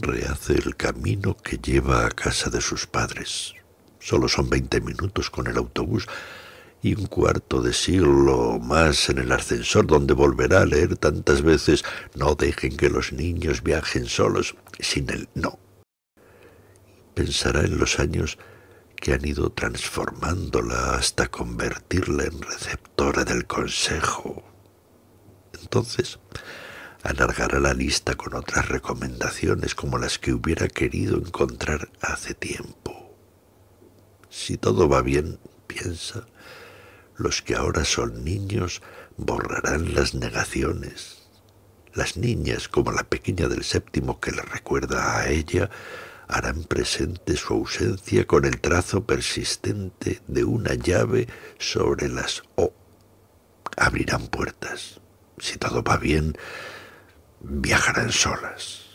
rehace el camino que lleva a casa de sus padres. Solo son veinte minutos con el autobús y un cuarto de siglo más en el ascensor donde volverá a leer tantas veces no dejen que los niños viajen solos sin el no. Pensará en los años que han ido transformándola hasta convertirla en receptora del consejo. Entonces, alargará la lista con otras recomendaciones como las que hubiera querido encontrar hace tiempo. Si todo va bien, piensa, los que ahora son niños borrarán las negaciones. Las niñas, como la pequeña del séptimo que le recuerda a ella, harán presente su ausencia con el trazo persistente de una llave sobre las O. Abrirán puertas. Si todo va bien, viajarán solas.